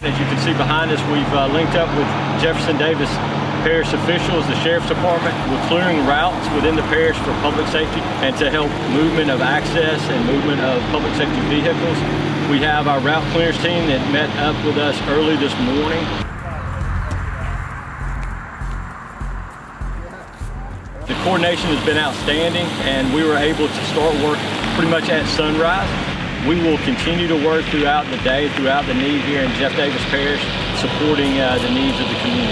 As you can see behind us, we've uh, linked up with Jefferson Davis parish officials, the sheriff's department. We're clearing routes within the parish for public safety and to help movement of access and movement of public safety vehicles. We have our route clearance team that met up with us early this morning. The coordination has been outstanding and we were able to start work pretty much at sunrise. We will continue to work throughout the day, throughout the need here in Jeff Davis Parish, supporting uh, the needs of the community.